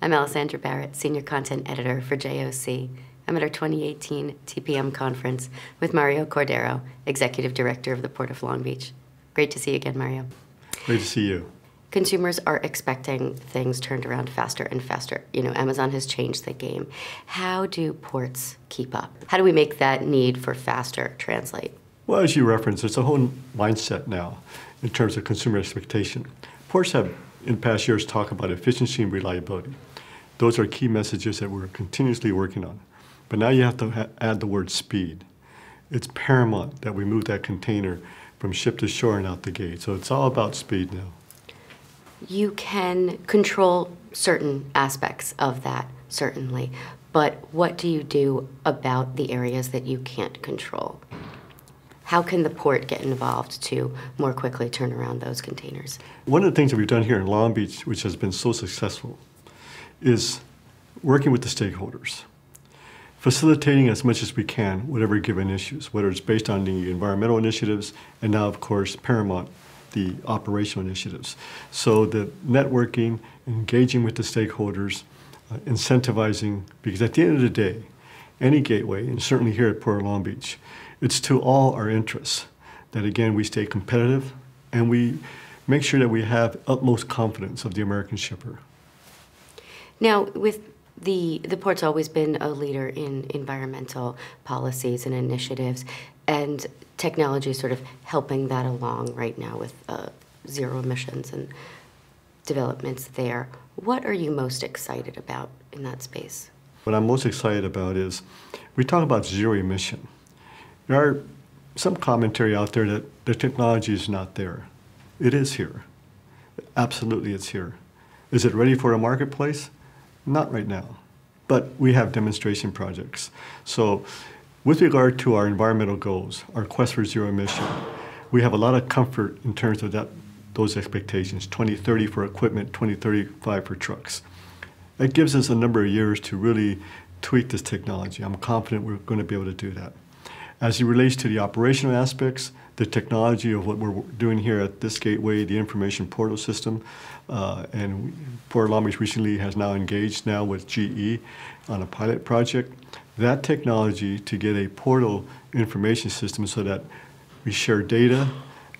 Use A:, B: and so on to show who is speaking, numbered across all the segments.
A: I'm Alessandra Barrett, Senior Content Editor for JOC. I'm at our 2018 TPM conference with Mario Cordero, Executive Director of the Port of Long Beach. Great to see you again, Mario.
B: Great to see you.
A: Consumers are expecting things turned around faster and faster. You know, Amazon has changed the game. How do ports keep up? How do we make that need for faster translate?
B: Well, as you referenced, there's a whole mindset now in terms of consumer expectation. Ports have, in past years, talk about efficiency and reliability. Those are key messages that we're continuously working on. But now you have to add the word speed. It's paramount that we move that container from ship to shore and out the gate. So it's all about speed now.
A: You can control certain aspects of that, certainly. But what do you do about the areas that you can't control? How can the port get involved to more quickly turn around those containers?
B: One of the things that we've done here in Long Beach, which has been so successful, is working with the stakeholders, facilitating as much as we can whatever given issues, whether it's based on the environmental initiatives and now, of course, paramount, the operational initiatives. So the networking, engaging with the stakeholders, uh, incentivizing, because at the end of the day, any gateway, and certainly here at Port Long Beach, it's to all our interests that again we stay competitive and we make sure that we have utmost confidence of the American shipper.
A: Now, with the the port's always been a leader in environmental policies and initiatives, and technology is sort of helping that along right now with uh, zero emissions and developments there. What are you most excited about in that space?
B: What I'm most excited about is we talk about zero emission. There are some commentary out there that the technology is not there. It is here. Absolutely, it's here. Is it ready for a marketplace? Not right now, but we have demonstration projects. So with regard to our environmental goals, our quest for zero emission, we have a lot of comfort in terms of that, those expectations, 2030 for equipment, 2035 for trucks. That gives us a number of years to really tweak this technology. I'm confident we're going to be able to do that. As it relates to the operational aspects, the technology of what we're doing here at this gateway, the information portal system, uh, and Port Long Beach recently has now engaged now with GE on a pilot project. That technology to get a portal information system so that we share data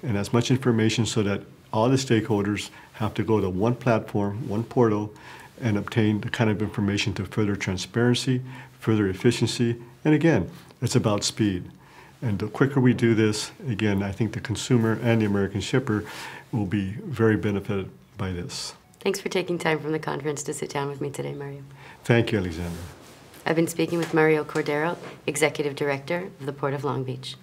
B: and as much information so that all the stakeholders have to go to one platform, one portal, and obtain the kind of information to further transparency, further efficiency, and again, it's about speed. And the quicker we do this, again, I think the consumer and the American shipper will be very benefited by this.
A: Thanks for taking time from the conference to sit down with me today, Mario.
B: Thank you, Alexandra.
A: I've been speaking with Mario Cordero, Executive Director of the Port of Long Beach.